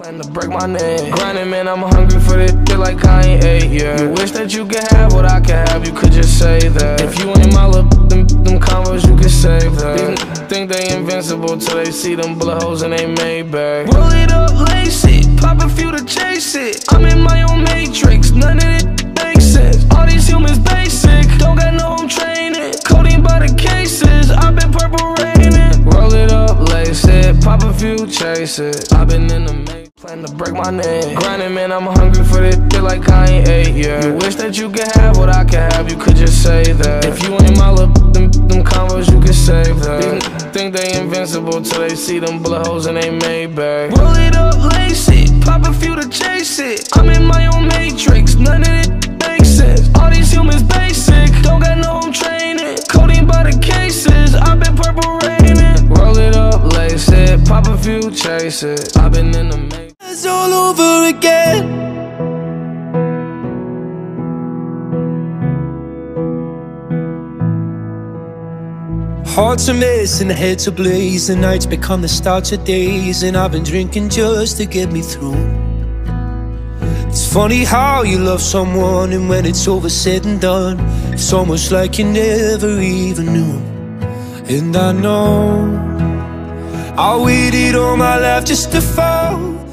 Plan to break my neck. Grinding, man, I'm hungry for this shit like i Kanye, yeah. You wish that you could have what I could have, you could just say that. If you ain't my little, them, them combos, you could save that. Think they invincible till they see them bullet holes in they Maybach. Roll it up, lace it, pop a few to chase it. I'm in my own matrix, none of it makes sense. All these humans basic, don't got no home training. Codeine by the cases, I've been purple raining. Roll it up, lace it, pop a few, chase it. I've been in the matrix. Plan to break my neck. Grinding, man, I'm hungry for this shit like Kanye, yeah. You wish that you could have what I could have, you could just say that. If you ain't my little, them, them combos, you could save that. Think they invincible till they see them bullet holes in they Maybach. Roll it up, lace it, pop a few to chase it. I'm in few, chase it. I've been in the matrix. It's all over again. Hearts are mess and heads ablaze. The nights become the starts of days, and I've been drinking just to get me through. It's funny how you love someone, and when it's over said and done, it's almost like you never even knew. And I know I waited all my life just to fall